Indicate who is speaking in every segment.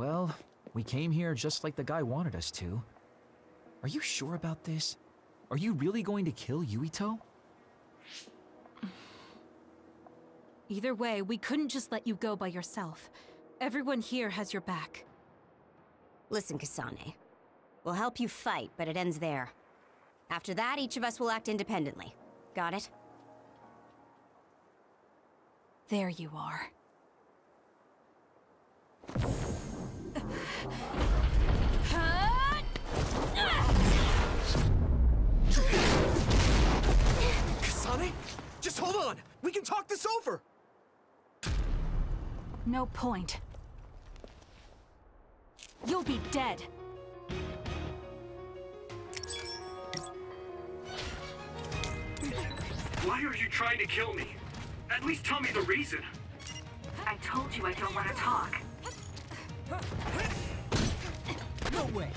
Speaker 1: Well, we came here just like the guy wanted us to. Are you sure about this? Are you really going to kill Yuito?
Speaker 2: Either way, we couldn't just let you go by yourself. Everyone here has your back.
Speaker 3: Listen, Kasane. We'll help you fight, but it ends there. After that, each of us will act independently. Got it?
Speaker 2: There you are.
Speaker 4: Kasane? Just hold on! We can talk this over!
Speaker 2: No point. You'll be dead.
Speaker 5: Why are you trying to kill me? At least tell me the reason.
Speaker 6: I told you I don't want to talk.
Speaker 4: No way!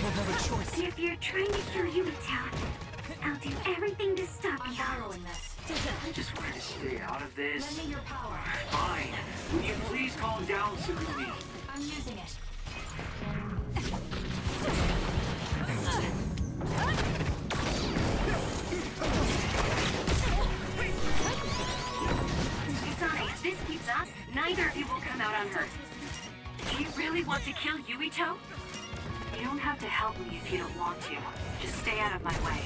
Speaker 4: We'll have a choice.
Speaker 6: If you're trying to kill Yuito, I'll do everything to stop you. I'm this.
Speaker 5: I just wanted to stay out of this.
Speaker 2: Lend me your power.
Speaker 5: Fine. Will you please calm down, Tsugumi?
Speaker 2: I'm using it.
Speaker 6: Kasane, if this keeps up, neither of you will come out unhurt. Do you really want to kill Yuito? You don't have to help me if you don't want to. Just stay out of my way.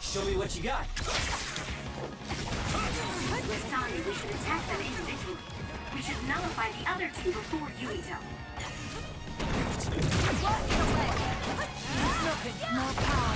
Speaker 4: Show me what you got.
Speaker 6: Kasane, we should attack them individually. We should nullify the other two before Yuito.
Speaker 2: More power.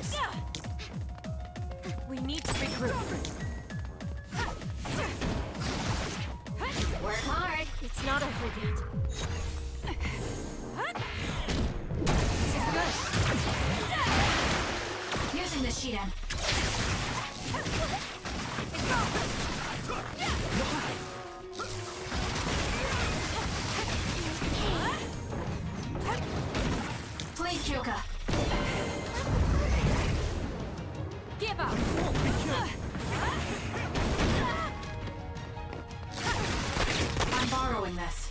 Speaker 4: This.
Speaker 2: We need to regroup.
Speaker 3: Work hard!
Speaker 2: It's not over yet. This is good.
Speaker 3: Using the Shiden. Please, Kyoka.
Speaker 2: Give up.
Speaker 3: I'm borrowing this.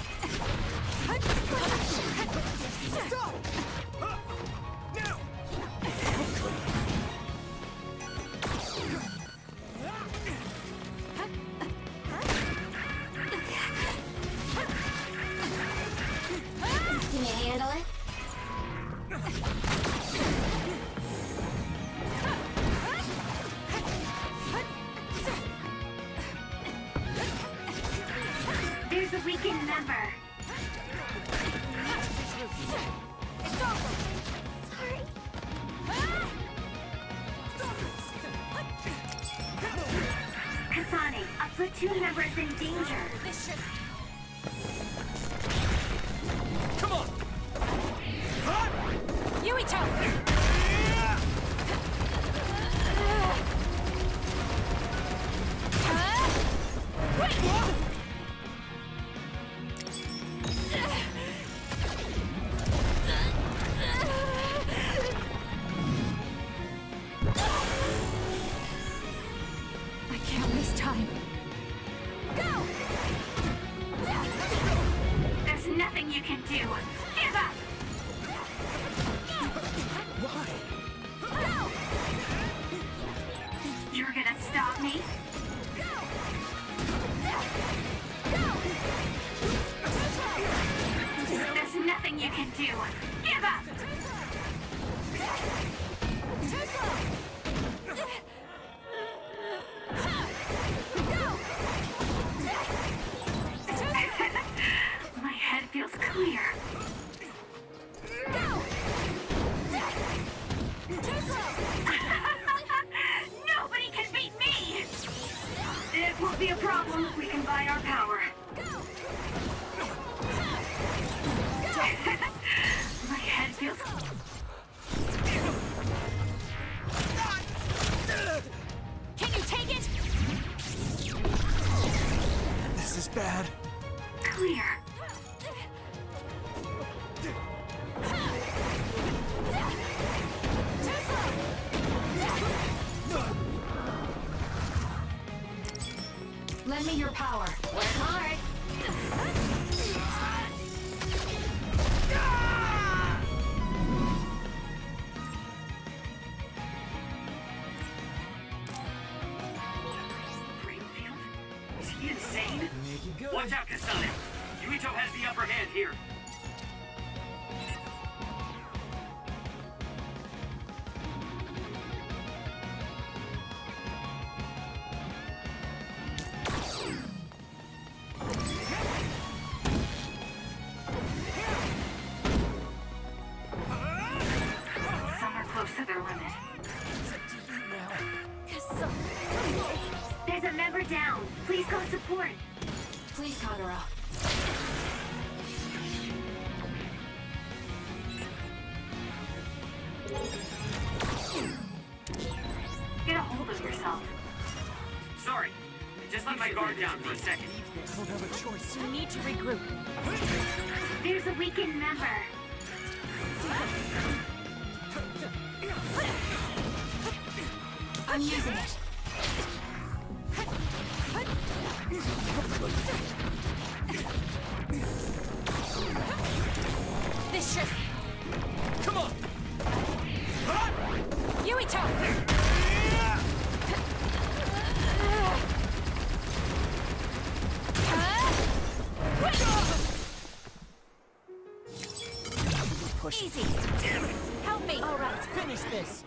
Speaker 4: Stop!
Speaker 6: Weakened member.
Speaker 2: Sorry.
Speaker 6: Kasane, a platoon member is in danger. Nothing you can do. Give up!
Speaker 4: Why?
Speaker 6: You're gonna stop me? There's nothing you can do. Nobody can beat me! It won't be a problem. We combine our power. My head feels...
Speaker 2: Can you take it?
Speaker 1: This is bad.
Speaker 6: Clear.
Speaker 2: Lend me your power.
Speaker 6: Work hard.
Speaker 5: Is he insane? Watch out, Kasane. Yuito has the upper hand here.
Speaker 6: Down. Please go support.
Speaker 2: Please, Kagero.
Speaker 6: Get a hold of yourself.
Speaker 5: Sorry. I just let my guard down for a second.
Speaker 2: You need to regroup.
Speaker 6: There's a weakened member.
Speaker 2: I'm using it. This should.
Speaker 1: Come on!
Speaker 2: Yuito!
Speaker 1: Push.
Speaker 2: Easy. Help me. All right.
Speaker 4: Finish this!